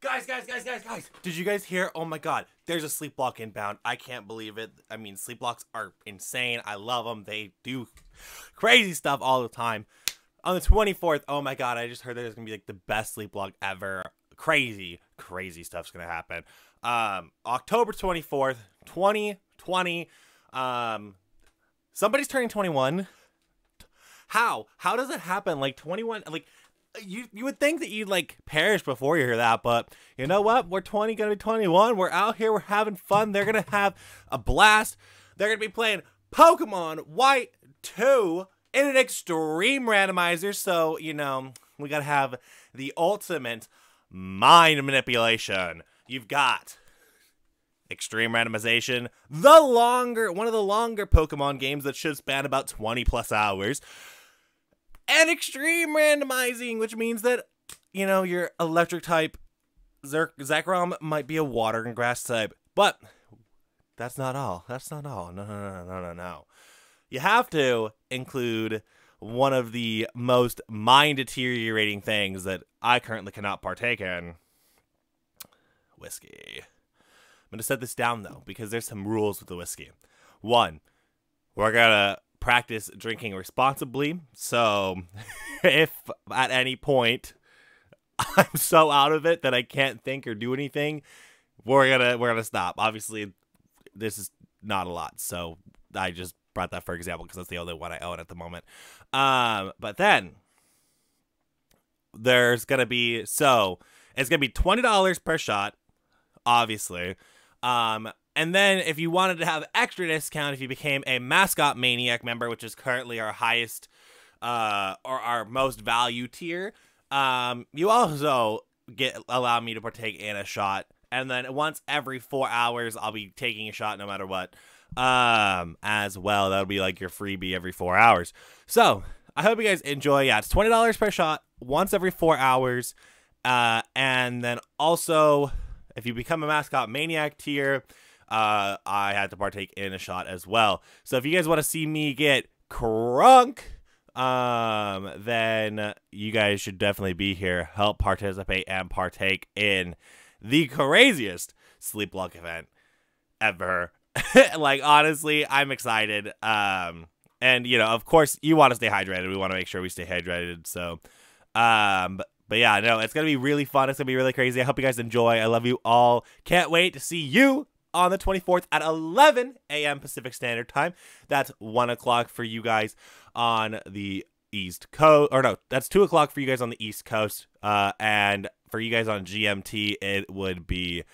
guys, guys, guys, guys, guys. Did you guys hear? Oh my god, there's a Sleeplocke inbound. I can't believe it. I mean, Sleeplockes are insane. I love them. They do crazy stuff all the time. On the 24th, oh my god, I just heard there's gonna be like the best Sleeplocke ever. Crazy, crazy stuff's gonna happen. Um, October 24th, 2020. Um, somebody's turning 21. How? How does it happen? Like 21, like you you would think that you'd like perish before you hear that, but you know what? We're 20, gonna be 21. We're out here, we're having fun. They're gonna have a blast. They're gonna be playing Pokemon White 2 in an extreme randomizer. So, you know, we gotta have the ultimate mind manipulation. You've got extreme randomization, the longer one of the longer Pokemon games that should span about 20 plus hours and extreme randomizing, which means that you know your electric type Zer- Zekrom might be a water and grass type, but that's not all. That's not all. No, no, no, no, no, no. You have to include one of the most mind deteriorating things that I currently cannot partake in whiskey. I'm going to set this down though, because there's some rules with the whiskey. One, we're going to practice drinking responsibly. So if at any point I'm so out of it that I can't think or do anything, we're gonna we're gonna stop. Obviously, this is not a lot, so I just brought that for example because that's the only one I own at the moment. Um, but then there's gonna be so it's gonna be twenty dollars per shot, obviously. Um, and then if you wanted to have extra discount if you became a mascot maniac member, which is currently our highest uh or our most value tier, um, you also get allow me to partake in a shot. And then once every four hours I'll be taking a shot no matter what. Um as well. That'll be like your freebie every four hours. So I hope you guys enjoy. Yeah, it's twenty dollars per shot once every four hours. Uh and then also if you become a mascot maniac tier, uh, I had to partake in a shot as well. So if you guys want to see me get crunk, um, then you guys should definitely be here, help participate and partake in the craziest sleep event ever. like honestly, I'm excited. Um, and you know, of course, you want to stay hydrated. We want to make sure we stay hydrated. So, um, but, but yeah, no, it's gonna be really fun. It's gonna be really crazy. I hope you guys enjoy. I love you all. Can't wait to see you on the 24th at 11 a.m. Pacific Standard Time. That's 1 o'clock for you guys on the East Coast. Or no, that's 2 o'clock for you guys on the East Coast. Uh, and for you guys on GMT, it would be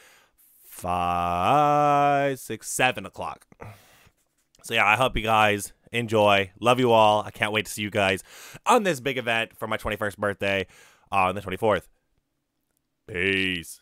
5, 6, 7 o'clock. So yeah, I hope you guys enjoy. Love you all. I can't wait to see you guys on this big event for my 21st birthday on the 24th. Peace.